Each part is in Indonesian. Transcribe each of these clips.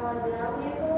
और यहाँ पे तो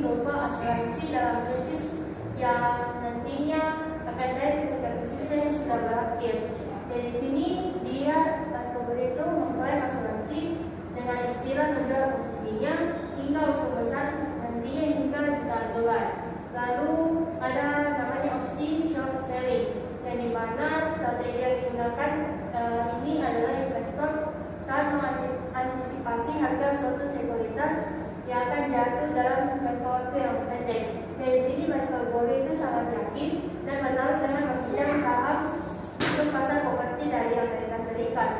mencoba asuransi dalam krisis yang nantinya akan terkait ketika krisis yang sudah berakhir. Dari sini dia Kebun itu memulai asuransi dengan istilah menjual posisinya hingga untuk besar nantinya hingga jutaan dolar. Lalu ada namanya opsi short selling yang di mana strategi yang digunakan e, ini adalah investor saat mengantisipasi harga suatu sekuritas yang akan jatuh dalam waktu yang pendek. Dari sini Michael Bowie itu sangat yakin dan menaruh dalam bagian saham untuk pasar properti dari Amerika Serikat.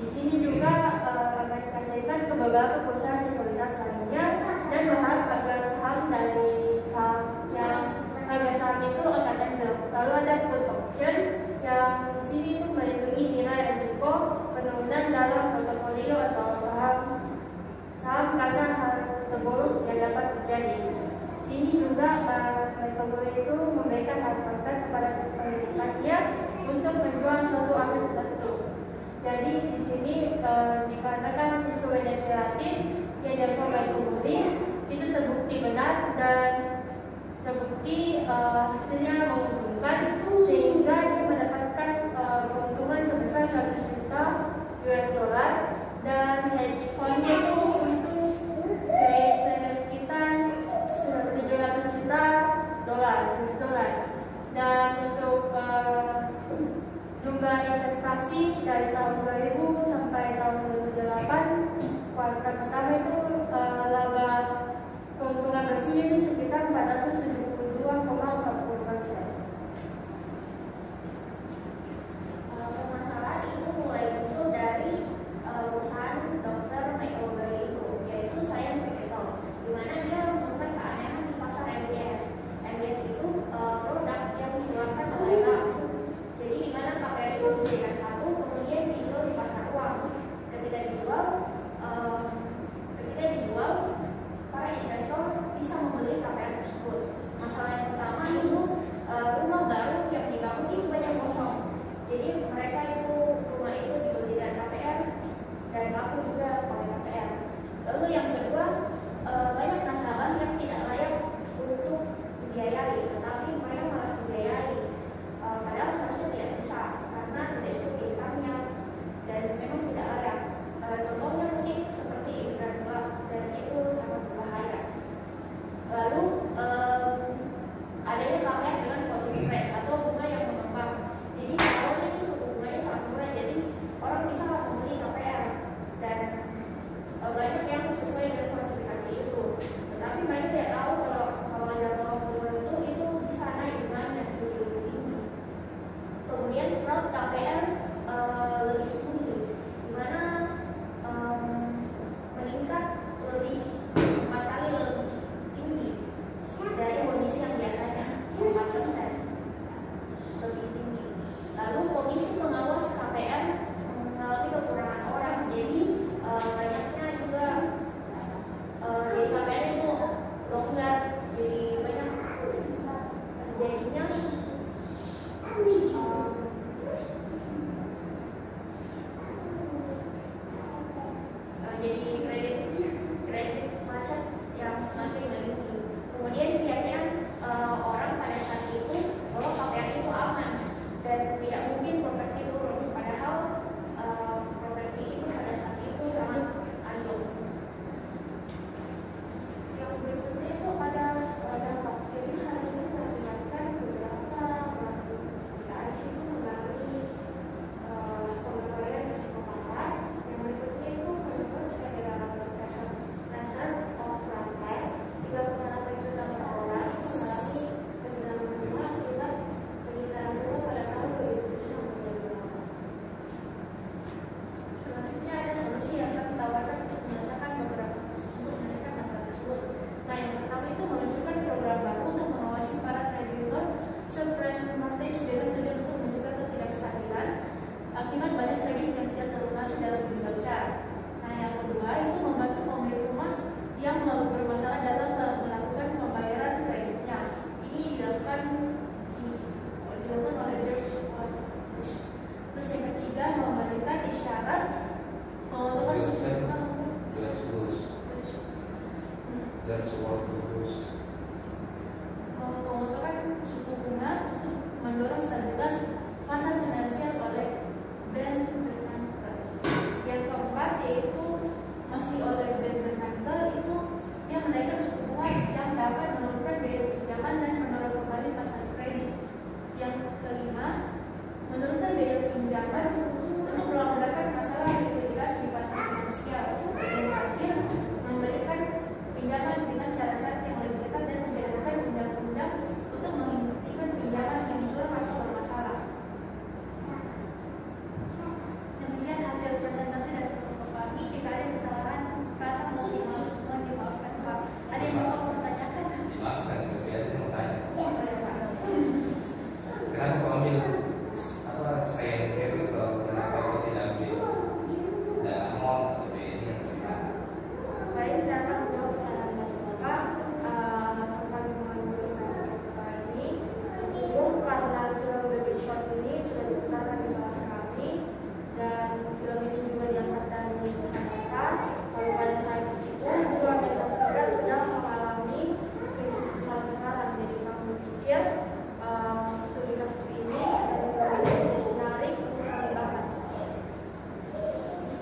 Di sini juga eh, Amerika Serikat ke beberapa perusahaan sekuritas lainnya dan berharap agar saham dari saham yang harga saham itu akan rendah. Lalu ada put option yang di sini itu melindungi nilai risiko penurunan dalam portofolio atau saham saham karena harga Tebul yang dapat terjadi. Sini juga eh, Pak Tebul itu memberikan harapan kepada pemilik media untuk menjual suatu aset tertentu. Jadi di sini e, dikarenakan instrumen definitif yang dilakukan oleh pembeli itu terbukti benar dan terbukti e, hasilnya menguntungkan sehingga dia mendapatkan e, keuntungan sebesar 100 juta USD That's one of the most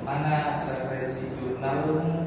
mana referensi jurnalmu